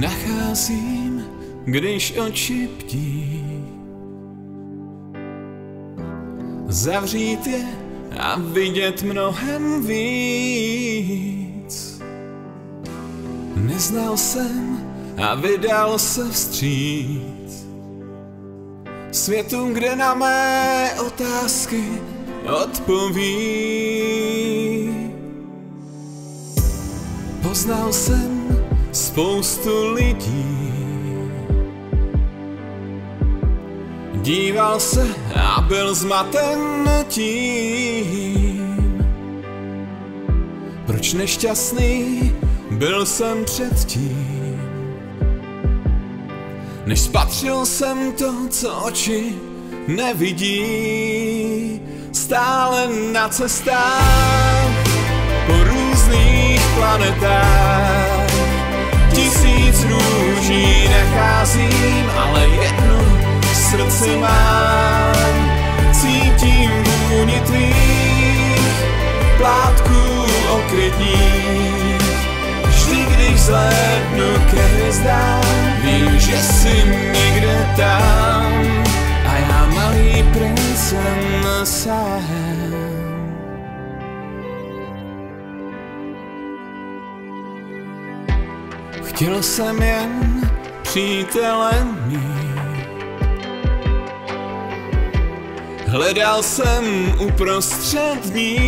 nacházím, když oči ptí. Zavřít je a vidět mnohem víc. Neznal jsem a vydal se vstříc. Světu, kde na mé otázky odpoví. Poznal jsem spoustu lidí. Díval se a byl zmaten tím. Proč nešťastný byl jsem předtím? Než spatřil jsem to, co oči nevidí, stále na cestách Chtěl jsem jen přítele. Hledal jsem uprostřed dní,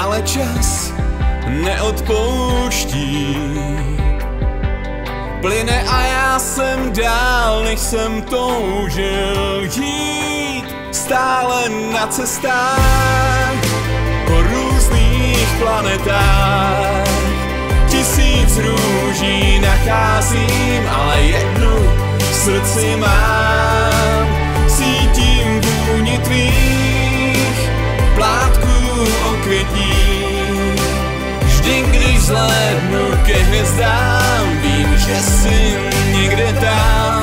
ale čas neodpouští. Plyne a já jsem dál, než jsem toužil jít. Stále na cestách planetách. Tisíc růží nacházím, ale jednu v srdci mám. Cítím vůni tvých plátků okvětních. Vždy, když zhlédnu ke hvězdám, vím, že jsi někde tam.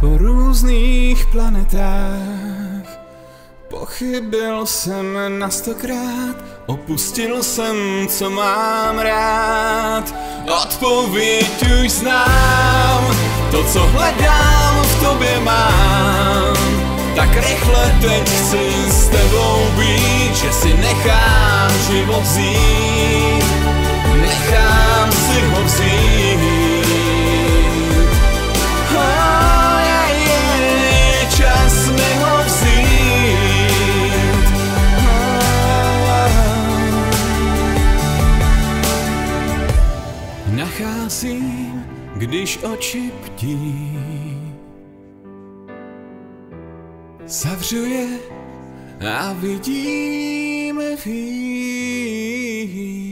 Po různých planetách. Pochybil jsem na stokrát, opustil jsem, co mám rád. Odpověď už znám, to, co hledám, v tobě mám. Tak rychle teď chci nechám život vzít. Nechám si ho vzít. Oh, čas ho vzít. Nacházím, když oči ptí. Zavřu je a vidíme víc.